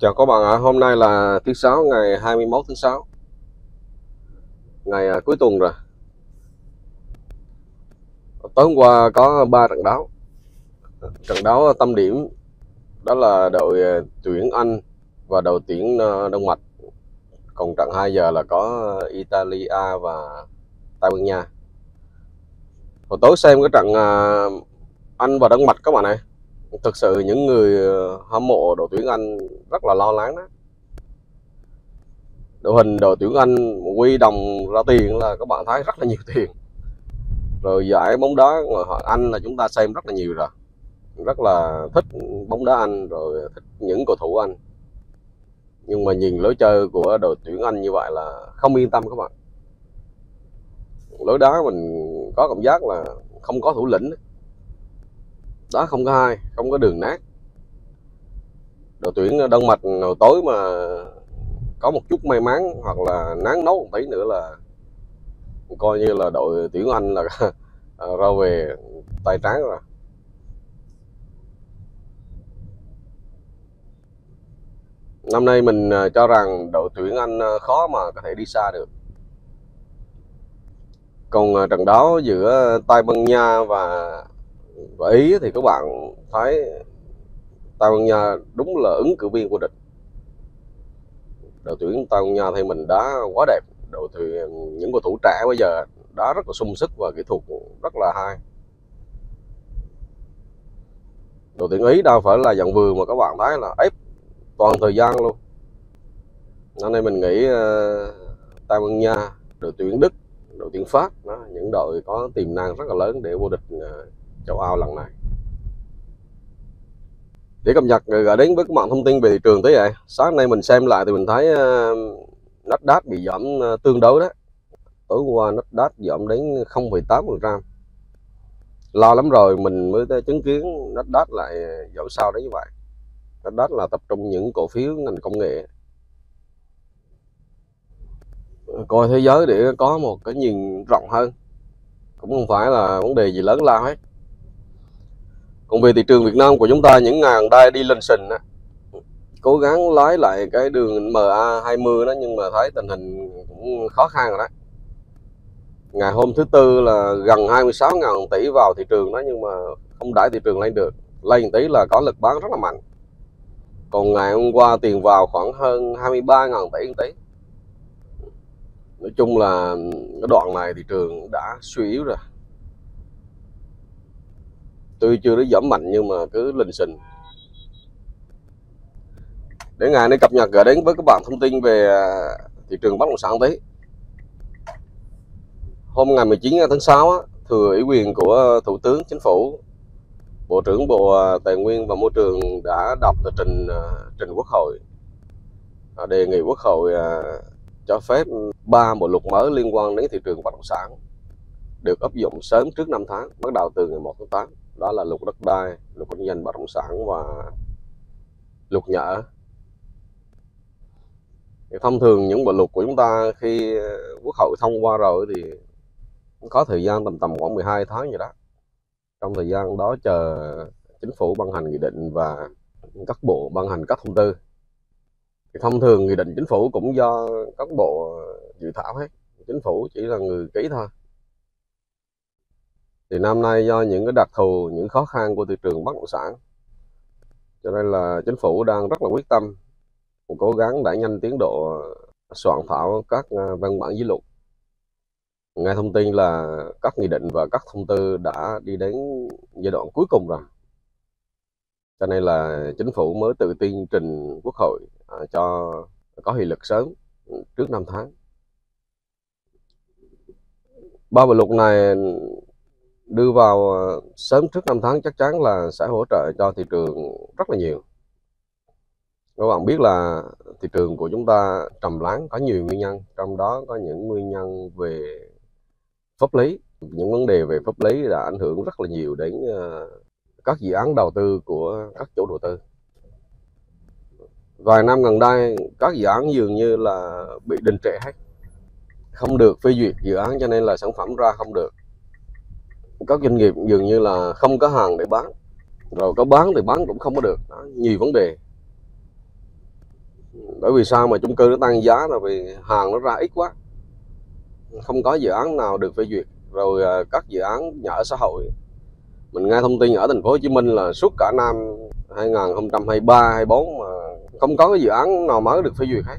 Chào các bạn ạ, hôm nay là thứ sáu ngày 21 tháng 6 Ngày à, cuối tuần rồi. Tối hôm qua có 3 trận đấu. Trận đấu tâm điểm đó là đội à, tuyển Anh và đội tuyển à, Đông Mạch Còn trận 2 giờ là có Italia và Tây Ban Nha. Hồi tối xem cái trận à, Anh và Đông Mạch các bạn này thực sự những người ờ, hâm mộ đội tuyển Anh rất là lo lắng đó. Đội hình đội tuyển Anh quy đồng ra tiền là các bạn thấy rất là nhiều tiền. Rồi giải bóng đá ngoài Anh là chúng ta xem rất là nhiều rồi. Rất là thích bóng đá Anh, rồi thích những cầu thủ Anh. Nhưng mà nhìn lối chơi của đội tuyển Anh như vậy là không yên tâm các bạn. Lối đá mình có cảm giác là không có thủ lĩnh đó, không có hai, không có đường nát. Đội tuyển đông mạch hồi tối mà có một chút may mắn hoặc là nắng nấu một tí nữa là coi như là đội tuyển anh là ờ, ra về tay trắng rồi. Năm nay mình ờ, cho rằng đội tuyển anh ờ, khó mà có thể đi xa được. Còn trận đấu giữa Tây Ban Nha và và ý thì các bạn thấy Tây Ban Nha đúng là ứng cử viên của địch. Đội tuyển Tây Ban Nha thì mình đá quá đẹp. Đội tuyển những cầu thủ trẻ bây giờ đá rất là sung sức và kỹ thuật rất là hay. Đội tuyển Ý đâu phải là dặn vừa mà các bạn thấy là ép toàn thời gian luôn. Nên đây mình nghĩ uh, ờ, Tây Ban Nha đội tuyển Đức đội tuyển Pháp đó, những đội có tiềm năng rất là lớn để vô địch uh, châu Âu lần này. Để cập nhật gửi đến với các bạn thông tin về thị trường thế vậy. Sáng nay mình xem lại thì mình thấy ờ, Nasdaq bị giảm ờ, tương đối đó. Tối qua Nasdaq giảm đến 0,8 lo lắm rồi mình mới chứng kiến Nasdaq lại giảm sao đấy như vậy. Nasdaq là tập trung những cổ phiếu ngành công nghệ. Coi thế giới để có một cái nhìn rộng hơn. Cũng không phải là vấn đề gì lớn lao hết còn về thị trường Việt Nam của chúng ta, những ngày gần đây đi lên sình á, cố gắng lái lại cái đường MA20 đó, nhưng mà thấy tình hình cũng khó khăn rồi đó. Ngày hôm thứ tư là gần 26 ngàn tỷ vào thị trường đó, nhưng mà không đẩy thị trường lên được. Lên tí là có lực bán rất là mạnh. Còn ngày hôm qua tiền vào khoảng hơn 23 ngàn tỷ một tỷ nói chung là cái đoạn này thị trường đã suy yếu rồi tuy chưa nó giảm mạnh nhưng mà cứ linh xình. Để ngày nay cập nhật gửi đến với các bạn thông tin về à, thị trường bất động sản tí. Hôm ngày 19 tháng 6 thừa ủy quyền của thủ tướng chính phủ, bộ trưởng bộ à, tài nguyên và môi trường đã đọc tờ trình à, trình quốc hội. Đề nghị quốc hội cho phép ba bộ luật mới liên quan đến thị trường bất động sản được áp dụng sớm trước năm tháng, bắt đầu từ ngày 1 tháng 8 đó là luật đất đai luật kinh doanh bất động sản và luật nhà ở thì thông thường những bộ luật của chúng ta khi quốc hội thông qua rồi thì có thời gian tầm tầm khoảng 12 tháng gì đó. Trong thời gian đó chờ chính phủ ban hành nghị định và các bộ ban hành các thông tư. Thì thông thường nghị định chính phủ cũng do các bộ dự thảo hết. Chính phủ chỉ là người ký thôi thì năm nay do những cái đặc thù, những khó khăn của thị trường bất động sản. Cho nên là chính phủ đang rất là quyết tâm, cố gắng đẩy nhanh tiến độ soạn thảo các à, văn bản dưới luật nghe thông tin là các nghị định và các thông tư đã đi đến giai đoạn cuối cùng rồi. Cho nên là chính phủ mới tự tin trình quốc hội à, cho có hiệu lực sớm trước năm tháng. Ba bộ luật này đưa vào ờ, sớm trước năm tháng chắc chắn là sẽ hỗ trợ cho thị trường rất là nhiều. Các bạn biết là thị trường của chúng ta trầm lắng có nhiều nguyên nhân, trong đó có những nguyên nhân về pháp lý. Những vấn đề về pháp lý đã ảnh hưởng rất là nhiều đến ờ, các dự án đầu tư của các chủ đầu tư. Vài năm gần đây, các dự án dường như là bị đình trệ hết. Không được phê duyệt dự án cho nên là sản phẩm ra không được các doanh nghiệp dường như là không có hàng để bán. Rồi có bán thì bán cũng không có được. Đó, nhiều vấn đề. Bởi vì sao mà chung cư nó tăng giá là vì hàng nó ra ít quá. Không có dự án nào được phê duyệt. Rồi à, các dự án nhà ở xã hội. Mình nghe thông tin ở thành phố Hồ Chí Minh là suốt cả năm 2023 24 mà không có cái dự án nào mới được phê duyệt hết.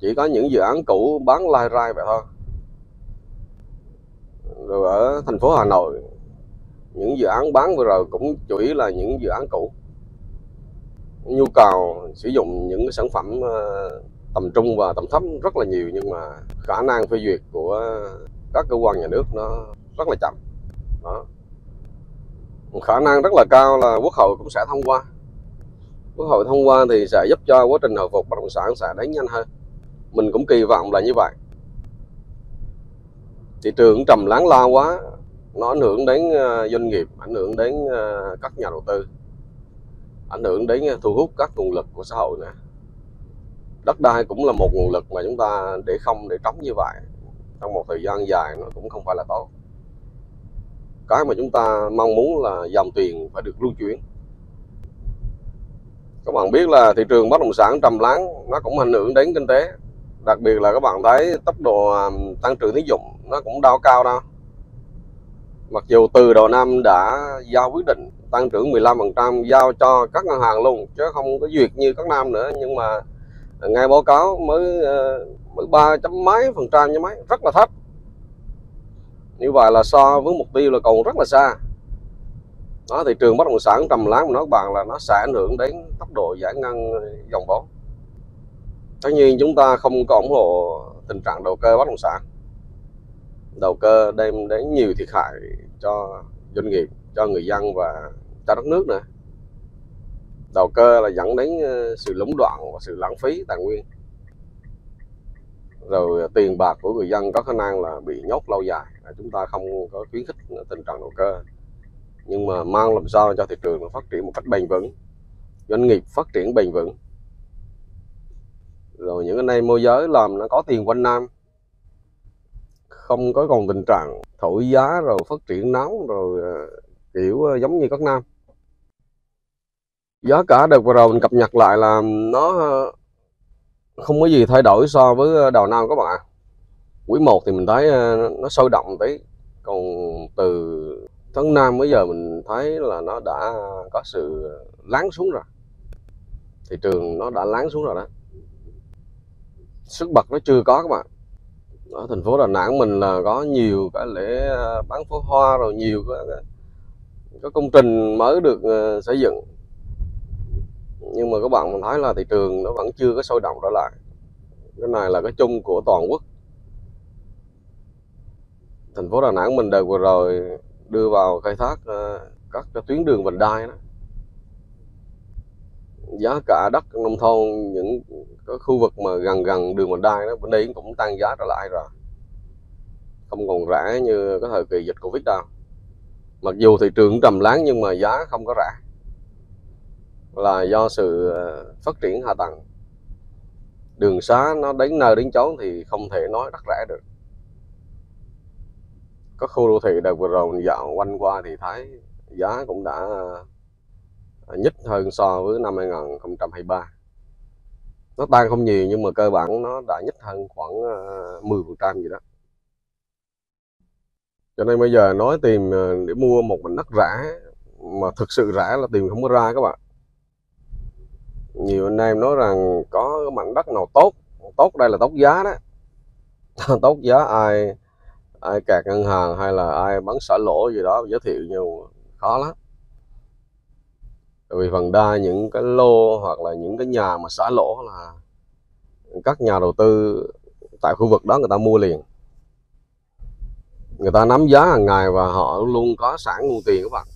Chỉ có những dự án cũ bán lai rai vậy thôi rồi ở thành phố Hà Nội. Những dự án bán vừa rồi cũng chủ yếu là những dự án cũ. Nhu cầu sử dụng những cái sản phẩm ờ, tầm trung và tầm thấp rất là nhiều nhưng mà khả năng phê duyệt của các cơ quan nhà nước nó rất là chậm. Đó. Khả năng rất là cao là quốc hội cũng sẽ thông qua. Quốc hội thông qua thì sẽ giúp cho quá trình hồi phục bất động sản sẽ đến nhanh hơn. Mình cũng kỳ vọng là như vậy thị trường trầm lắng lao quá. Nó ảnh hưởng đến ờ, doanh nghiệp, ảnh hưởng đến ờ, các nhà đầu tư, ảnh hưởng đến ờ, thu hút các nguồn lực của xã hội nữa đất đai cũng là một nguồn lực mà chúng ta để không, để trống như vậy. Trong một thời gian dài nó cũng không phải là tốt. Cái mà chúng ta mong muốn là dòng tiền phải được lưu chuyển. Các bạn biết là thị trường bất động sản trầm lắng, nó cũng ảnh hưởng đến kinh tế. Đặc biệt là các bạn thấy tốc độ tăng trưởng tín dụng nó cũng đau cao đâu mặc dù từ đầu năm đã giao quyết định tăng trưởng 15% giao cho các ngân hàng luôn, chứ không có duyệt như các năm nữa, nhưng mà ngay báo cáo mới ờ, mới ba chấm mấy phần trăm như mấy, rất là thấp. Như vậy là so với mục tiêu là còn rất là xa. Đó, thị trường bất động sản trầm lắng mà nói là nó sẽ ảnh hưởng đến tốc độ giải ngân dòng vốn. Tất nhiên chúng ta không có ủng hộ tình trạng đầu cơ bất động sản đầu cơ đem đến nhiều thiệt hại cho doanh nghiệp, cho người dân và cho đất nước nữa. Đầu cơ là dẫn đến ờ, sự lũng đoạn và sự lãng phí tài nguyên. Rồi tiền bạc của người dân có khả năng là bị nhốt lâu dài. À, chúng ta không có khuyến khích tình trạng đầu cơ. Nhưng mà mang làm sao cho thị trường phát triển một cách bền vững, doanh nghiệp phát triển bền vững. Rồi những anh em môi giới làm nó có tiền quanh năm không có còn tình trạng thổi giá rồi phát triển nóng rồi ờ, kiểu ờ, giống như các nam. Giá cả đợt vừa rồi mình cập nhật lại là nó ờ, không có gì thay đổi so với đầu năm các bạn quý 1 thì mình thấy nó sôi động tí, còn từ tháng 5 bây giờ mình thấy là nó đã có sự lắng xuống rồi. Thị trường nó đã lắng xuống rồi đó. Sức bật nó chưa có các bạn ở thành phố Đà Nẵng mình là có nhiều cái lễ ờ, bán pháo hoa rồi nhiều cái, cái công trình mới được ờ, xây dựng. Nhưng mà các bạn mình thấy là thị trường nó vẫn chưa có sôi động trở lại. Cái này là cái chung của toàn quốc. Thành phố Đà Nẵng mình đợt vừa rồi đưa vào khai thác ờ, các cái tuyến đường vành đai đó giá cả đất nông thôn, những cái khu vực mà gần gần đường vành đai đó, bên đây cũng tăng giá trở lại rồi. Không còn rẻ như cái thời kỳ dịch covid đâu. Mặc dù thị trường trầm lắng nhưng mà giá không có rẻ là do sự ờ, phát triển hạ tầng. Đường xá nó đến nơi đến chốn thì không thể nói đắt rẻ được. Các khu đô thị đợt vừa rồi mình dạo quanh qua thì thấy giá cũng đã nhích hơn so với năm 2023 nó tăng không nhiều nhưng mà cơ bản nó đã nhích hơn khoảng ờ, 10 phần trăm gì đó. Cho nên bây giờ nói tìm ờ, để mua một mảnh đất rẻ mà thực sự rẻ là tìm không có ra các bạn. Nhiều anh em nói rằng có mảnh đất nào tốt tốt đây là tốt giá đó. Tốt giá ai ai kẹt ngân hàng hay là ai bán xả lỗ gì đó, giới thiệu nhiều, khó lắm vì phần đa những cái lô hoặc là những cái nhà mà xả lỗ là các nhà đầu tư tại khu vực đó người ta mua liền. Người ta nắm giá hàng ngày và họ luôn có sẵn nguồn tiền các bạn.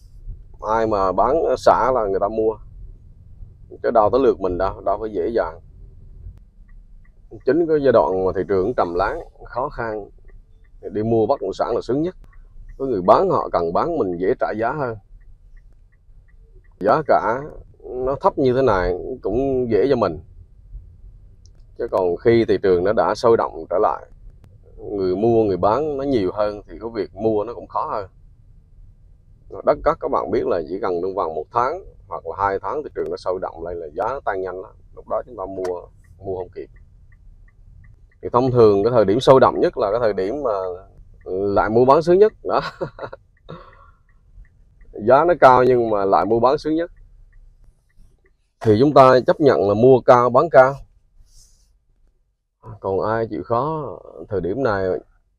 Ai mà bán, xả là người ta mua. Chứ đâu tới lượt mình đâu đâu phải dễ dàng. Chính cái giai đoạn mà thị trường trầm lắng, khó khăn, đi mua bất động sản là sướng nhất. Với người bán họ cần bán mình dễ trả giá hơn giá cả nó thấp như thế này cũng dễ cho mình. Chứ còn khi thị trường nó đã sôi động trở lại, người mua, người bán nó nhiều hơn thì cái việc mua nó cũng khó hơn. Đất cát các bạn biết là chỉ cần trong vòng một tháng hoặc là hai tháng thị trường nó sôi động lên là giá nó tăng nhanh lắm. Lúc đó chúng ta mua mua không kịp. Thì thông thường cái thời điểm sôi động nhất là cái thời điểm mà lại mua bán sướng nhất. Đó. giá nó cao nhưng mà lại mua bán sướng nhất. Thì chúng ta chấp nhận là mua cao, bán cao. Còn ai chịu khó, thời điểm này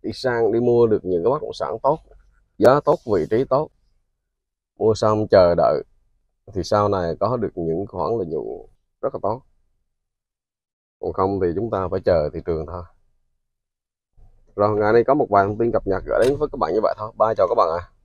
đi sang, đi mua được những cái bất động sản tốt, giá tốt, vị trí tốt. Mua xong chờ đợi, thì sau này có được những khoản lợi nhuận rất là tốt. Còn không thì chúng ta phải chờ thị trường thôi. Rồi, ngày nay có một vài thông tin cập nhật gửi đến với các bạn như vậy thôi. Ba chào các bạn ạ. à.